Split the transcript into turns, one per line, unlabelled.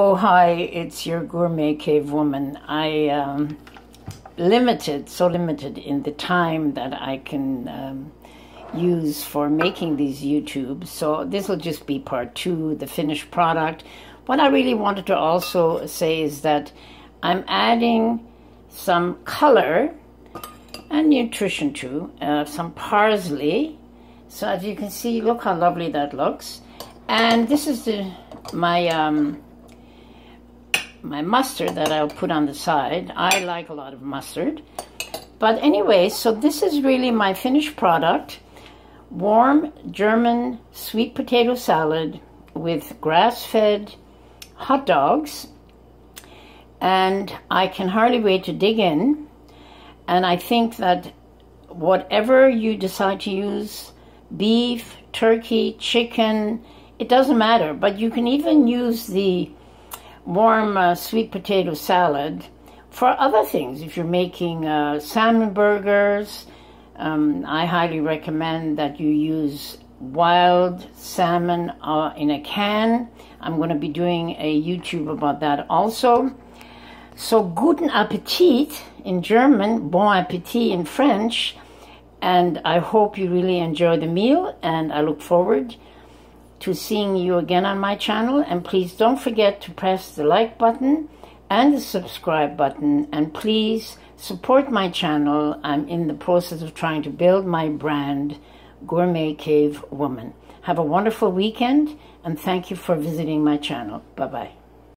Oh, hi, it's your gourmet cave woman. I um, limited, so limited in the time that I can um, use for making these YouTubes. So this will just be part two, the finished product. What I really wanted to also say is that I'm adding some color and nutrition too, uh, some parsley. So as you can see, look how lovely that looks. And this is the my um, my mustard that I'll put on the side. I like a lot of mustard. But anyway, so this is really my finished product. Warm German sweet potato salad with grass-fed hot dogs. And I can hardly wait to dig in. And I think that whatever you decide to use, beef, turkey, chicken, it doesn't matter. But you can even use the warm uh, sweet potato salad for other things. If you're making uh, salmon burgers, um, I highly recommend that you use wild salmon uh, in a can. I'm going to be doing a YouTube about that also. So, guten Appetit in German, bon appetit in French. And I hope you really enjoy the meal, and I look forward to seeing you again on my channel. And please don't forget to press the like button and the subscribe button. And please support my channel. I'm in the process of trying to build my brand, Gourmet Cave Woman. Have a wonderful weekend and thank you for visiting my channel. Bye bye.